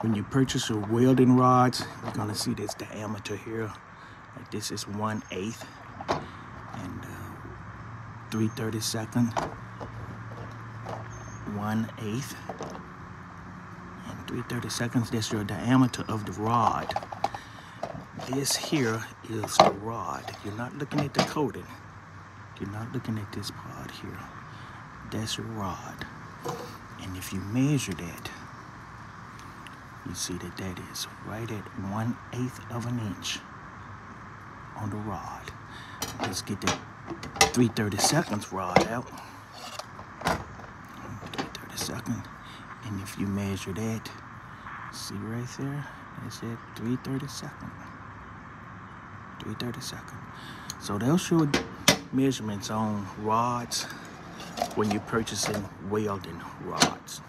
when you purchase your welding rods, you're gonna see this diameter here. Like this is 1 8 and uh, 3 32nd, 1 8 and 3 32nds. That's your diameter of the rod. This here is the rod. You're not looking at the coating. You're not looking at this part here. That's your rod. And if you measure that, you see that that is right at one eighth of an inch on the rod. Let's get that 3 32nds rod out. 3 32nd. And if you measure that, see right there, that's at 3 32nd. 3 32nd. So they'll show measurements on rods when you're purchasing welding rods.